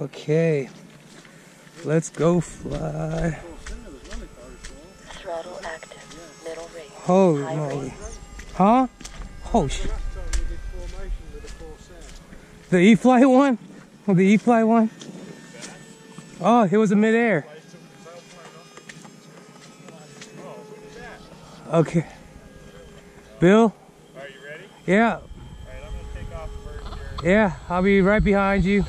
Okay. Let's go fly. Throttle active. Middle rate. Holy High moly. rate. Huh? Oh shit. The E-flite one? Oh, the E-flite one? Oh, it was a midair. Okay. Bill? Are you ready? Yeah. Alright, I'm gonna take off first here. Yeah, I'll be right behind you.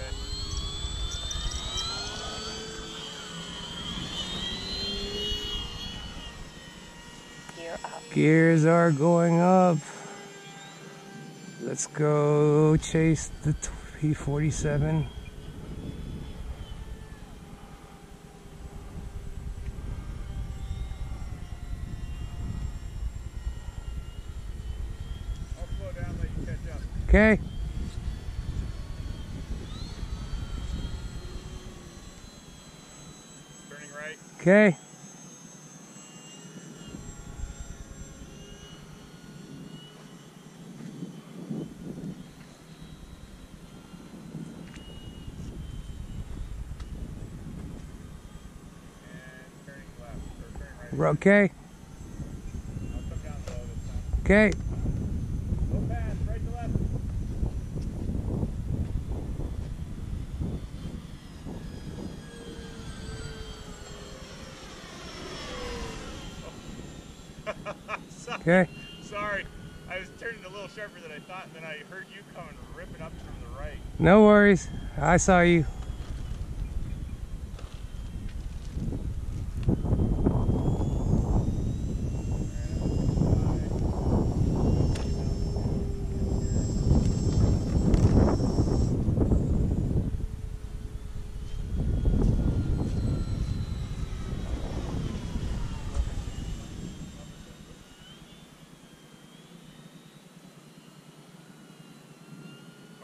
Gear up. Gears are going up. Let's go chase the P47. I'll slow down, let you catch up. Okay. Turning right. Okay. And turning left. Or turning right. We're okay. I'll come down low this time. Okay. Go fast, right to left. Sorry. Okay. Sorry. I was turning a little sharper than I thought, and then I heard you coming ripping up from the right. No worries. I saw you.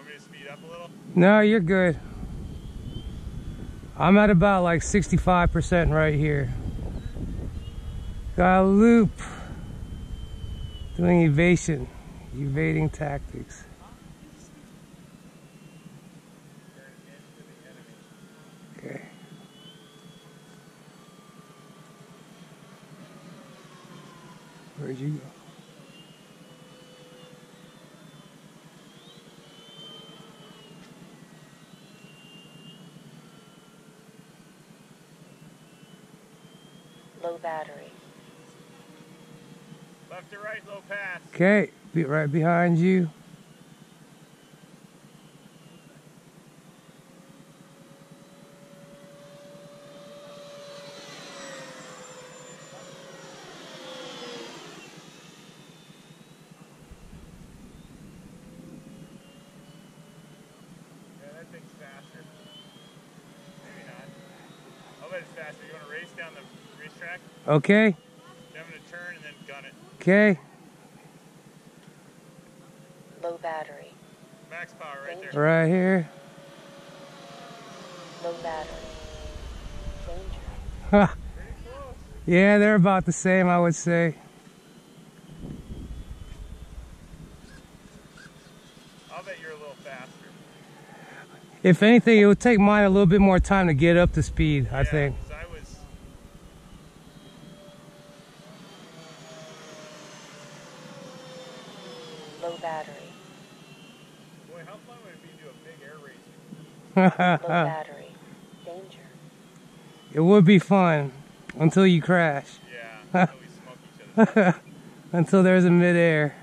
Me to speed up a little? No, you're good. I'm at about like 65% right here. Got a loop. Doing evasion. Evading tactics. Okay. Where'd you go? Low battery. Left to right, low pass. Okay, be right behind you. Yeah, that thing's faster. Maybe not. I'll bet it's faster. You want to race down the racetrack? Okay, Then to turn and then gun it. okay. Low battery. Max power right there. Right here. Low battery. Danger. Ha. Yeah, they're about the same, I would say. I'll bet you're a little faster. If anything, it would take mine a little bit more time to get up to speed, I Yeah, I was. Low battery. Boy, how fun would it be to do a big air race? Low battery. Danger. it would be fun until you crash. Yeah, until we smoke each other. until there's a midair.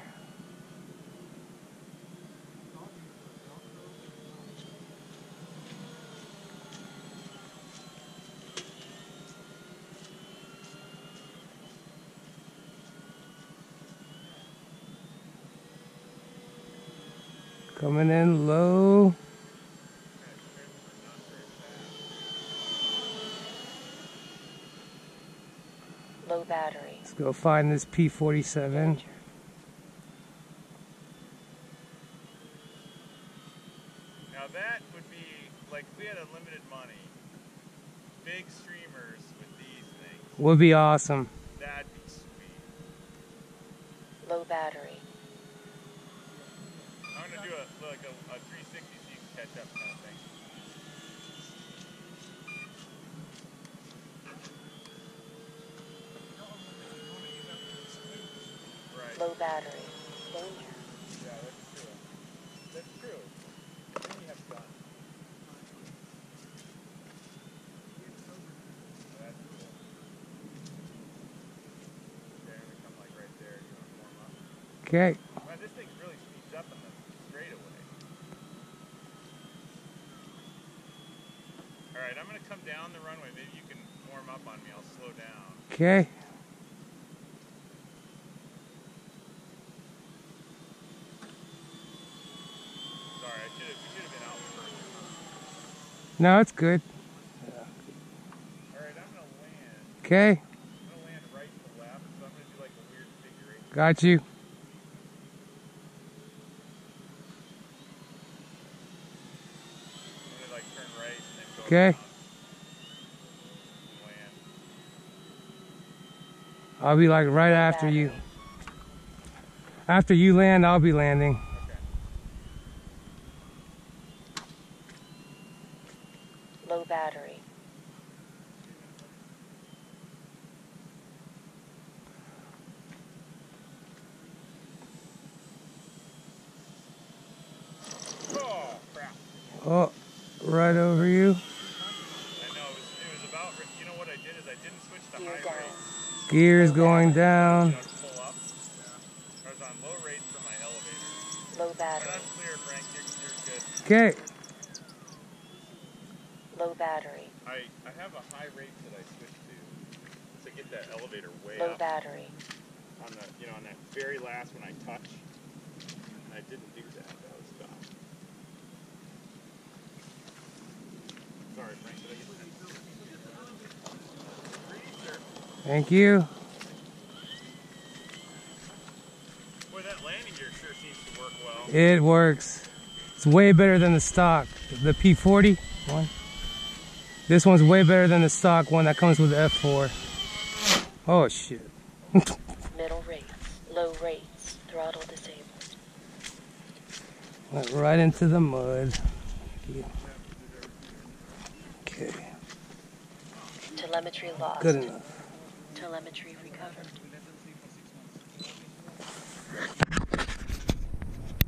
Coming in low. Low battery. Let's go find this P47. Now that would be like if we had unlimited money, big streamers with these things. Would be awesome. That'd be sweet. Low battery like a, a 360 so you can catch up kind of thing. Right. Low battery. Danger. Yeah, that's true. That's true. Then you have guns. Okay. All right, I'm gonna come down the runway. Maybe you can warm up on me. I'll slow down. Okay. Sorry, I should have. We should have been out first. No, it's good. All right, I'm gonna land. Okay. I'm gonna land right to left, so I'm gonna do like a weird figure eight. Got you. I'm gonna like turn right and then go Okay. around and land. I'll be like right after you. After you land, I'll be landing. Low battery. Oh, right over you. I know it was. It was about. You know what I did is I didn't switch to Gear high down. rates. Gears going You down. know, to pull up. I was on low rates for my elevator. Low But battery. I'm clear, Frank. You're, you're good. Okay. Low battery. I, I have a high rate that I switched to to get that elevator way Low up battery. on the you know on that very last when I touch. And I didn't do that. That. Sorry, Frank. Did I get that? Thank you. Boy, that landing gear sure seems to work well. It works. It's way better than the stock, the P40 one. This one's way better than the stock one that comes with the F4. Oh shit. Middle rates. Low rates. Throttle disabled. Went right into the mud. Okay, Telemetry lost. good enough. Telemetry recovered.